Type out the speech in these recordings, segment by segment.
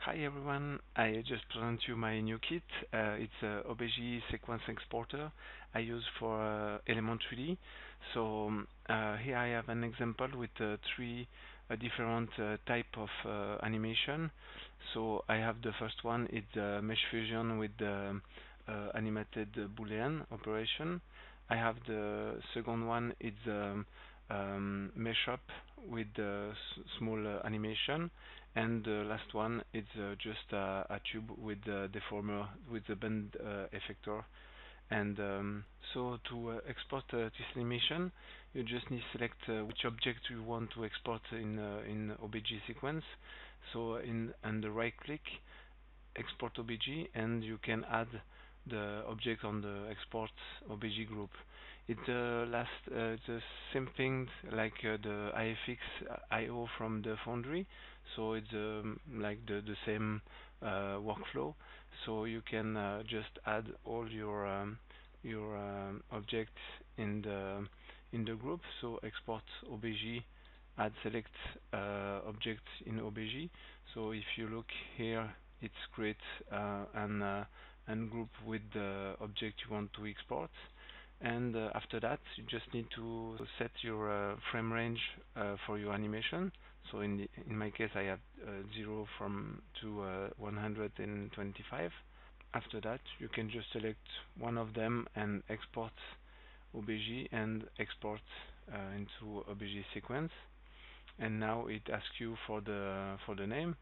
Hi everyone, I just present you my new kit. Uh, it's a OBJ sequence exporter I use for uh, Element 3D. So um, uh, here I have an example with uh, three uh, different uh, type of uh, animation. So I have the first one, it's mesh fusion with the animated boolean operation. I have the second one, it's um, um, mesh up with the small animation. And the last one is uh, just a, a, tube with the deformer with the bend uh, effector. And um, so to uh, export uh, this animation you just need to select uh, which object you want to export in uh, in OBJ sequence. So in and the right click export OBJ and you can add the object on the export OBJ group it uh, last uh, the same thing like uh, the IFX IO from the Foundry, so it's um, like the the same uh, workflow. So you can uh, just add all your um, your um, objects in the in the group. So export OBJ, add select uh, object in OBJ. So if you look here, it's create an an group with the object you want to export. And uh, after that you just need to set your uh, frame range uh, for your animation. So in the, in my case I have uh, 0 from to uh, 125 after that you can just select one of them and export OBJ and export uh, into OBJ sequence. And now it asks you for the for the name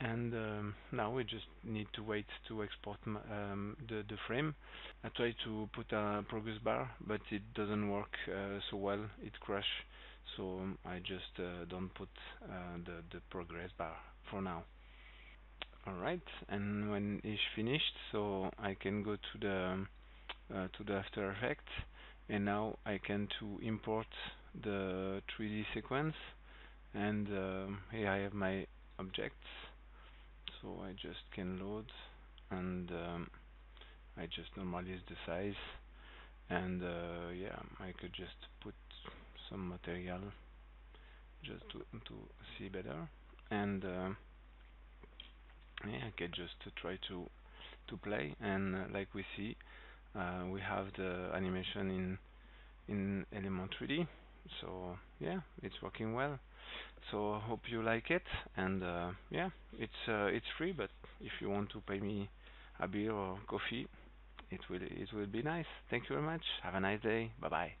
and um, now we just need to wait to export um, the, the frame. I try to put a progress bar but it doesn't work uh, so well, it crashes so I just uh, don't put uh, the, the progress bar for now. Alright, and when it's finished so I can go to the uh, to the After Effects and now I can to import the 3D sequence and um, here I have my objects so I just can load and um, I just normalize the size and uh, yeah I could just put some material just to, to see better and uh, yeah I can just try to to play and uh, like we see uh, we have the animation in in Element 3D so yeah it's working well. So I hope you like it. And uh, yeah it's uh, it's free but if you want to pay me a beer or coffee it will it will be nice. Thank you very much. Have a nice day. Bye bye